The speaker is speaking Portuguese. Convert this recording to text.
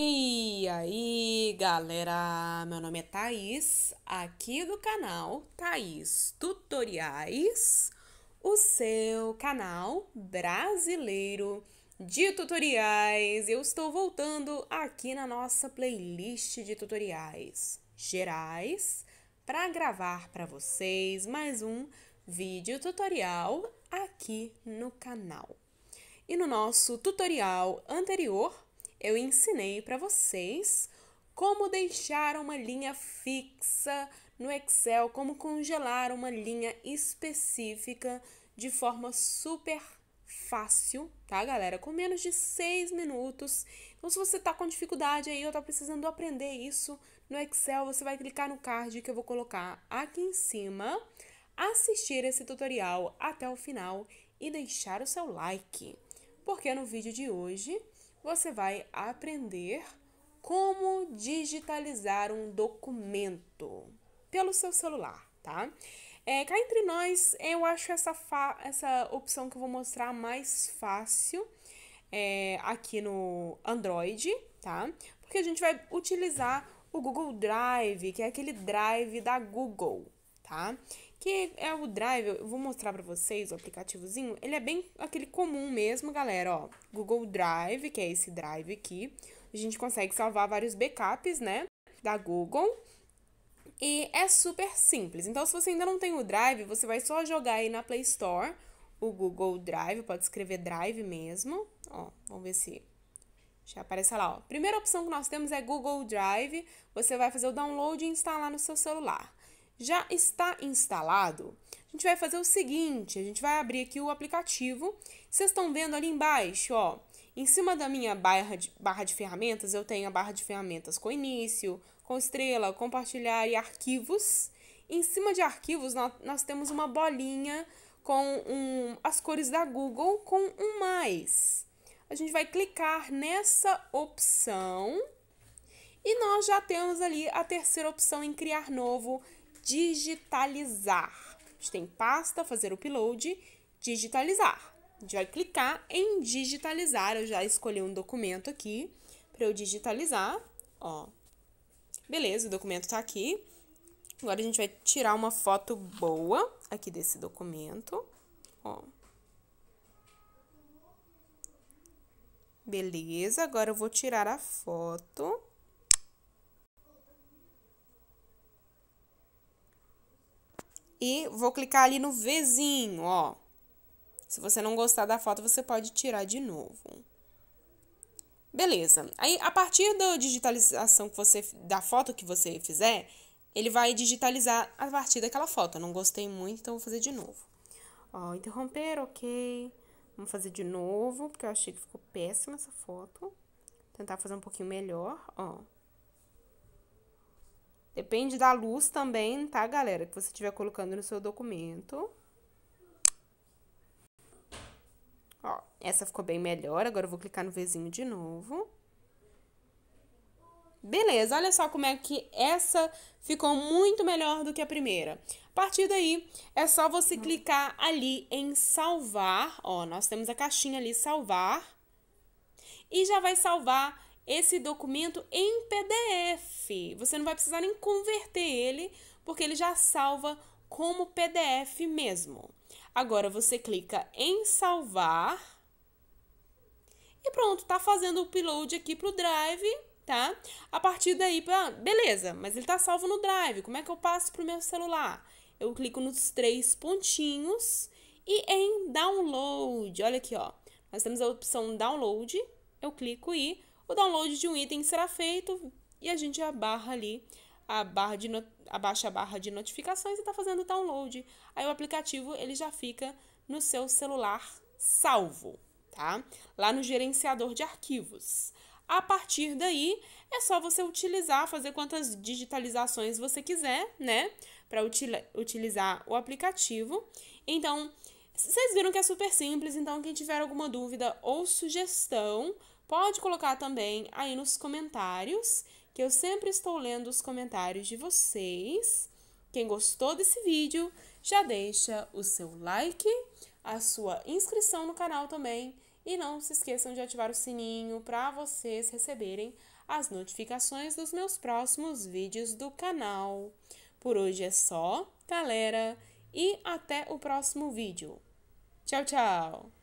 E aí, galera? Meu nome é Thaís, aqui do canal Thaís Tutoriais, o seu canal brasileiro de tutoriais. Eu estou voltando aqui na nossa playlist de tutoriais gerais para gravar para vocês mais um vídeo tutorial aqui no canal. E no nosso tutorial anterior, eu ensinei para vocês como deixar uma linha fixa no Excel, como congelar uma linha específica de forma super fácil, tá, galera? Com menos de seis minutos. Então, se você tá com dificuldade aí ou tá precisando aprender isso no Excel, você vai clicar no card que eu vou colocar aqui em cima, assistir esse tutorial até o final e deixar o seu like. Porque no vídeo de hoje você vai aprender como digitalizar um documento pelo seu celular, tá? É, cá entre nós, eu acho essa, essa opção que eu vou mostrar mais fácil é, aqui no Android, tá? Porque a gente vai utilizar o Google Drive, que é aquele drive da Google, tá? Que é o Drive, eu vou mostrar para vocês o aplicativozinho. Ele é bem aquele comum mesmo, galera, ó. Google Drive, que é esse drive aqui. A gente consegue salvar vários backups, né, da Google. E é super simples. Então, se você ainda não tem o Drive, você vai só jogar aí na Play Store o Google Drive, pode escrever Drive mesmo. Ó, vamos ver se já aparece lá, ó. Primeira opção que nós temos é Google Drive. Você vai fazer o download e instalar no seu celular já está instalado, a gente vai fazer o seguinte, a gente vai abrir aqui o aplicativo. Vocês estão vendo ali embaixo, ó, em cima da minha barra de, barra de ferramentas, eu tenho a barra de ferramentas com início, com estrela, compartilhar e arquivos. Em cima de arquivos, nós, nós temos uma bolinha com um, as cores da Google com um mais. A gente vai clicar nessa opção e nós já temos ali a terceira opção em criar novo digitalizar. A gente tem pasta, fazer upload, digitalizar. A gente vai clicar em digitalizar. Eu já escolhi um documento aqui para eu digitalizar. Ó. Beleza, o documento está aqui. Agora a gente vai tirar uma foto boa aqui desse documento. Ó. Beleza, agora eu vou tirar a foto. E vou clicar ali no Vzinho, ó. Se você não gostar da foto, você pode tirar de novo. Beleza. Aí, a partir da digitalização que você, da foto que você fizer, ele vai digitalizar a partir daquela foto. Eu não gostei muito, então vou fazer de novo. Ó, interromper, ok. Vamos fazer de novo, porque eu achei que ficou péssima essa foto. Tentar fazer um pouquinho melhor, ó. Depende da luz também, tá, galera? Que você estiver colocando no seu documento. Ó, essa ficou bem melhor. Agora eu vou clicar no Vzinho de novo. Beleza, olha só como é que essa ficou muito melhor do que a primeira. A partir daí, é só você clicar ali em salvar. Ó, nós temos a caixinha ali, salvar. E já vai salvar esse documento em PDF. Você não vai precisar nem converter ele, porque ele já salva como PDF mesmo. Agora você clica em salvar e pronto, tá fazendo o upload aqui pro Drive, tá? A partir daí, beleza, mas ele tá salvo no Drive. Como é que eu passo pro meu celular? Eu clico nos três pontinhos e em download. Olha aqui, ó. Nós temos a opção download. Eu clico e o download de um item será feito e a gente abarra ali a barra de abaixa a barra de notificações e está fazendo o download. Aí o aplicativo ele já fica no seu celular salvo, tá? Lá no gerenciador de arquivos. A partir daí, é só você utilizar, fazer quantas digitalizações você quiser, né? Para utilizar o aplicativo. Então, vocês viram que é super simples, então quem tiver alguma dúvida ou sugestão, Pode colocar também aí nos comentários, que eu sempre estou lendo os comentários de vocês. Quem gostou desse vídeo, já deixa o seu like, a sua inscrição no canal também E não se esqueçam de ativar o sininho para vocês receberem as notificações dos meus próximos vídeos do canal. Por hoje é só, galera, e até o próximo vídeo. Tchau, tchau!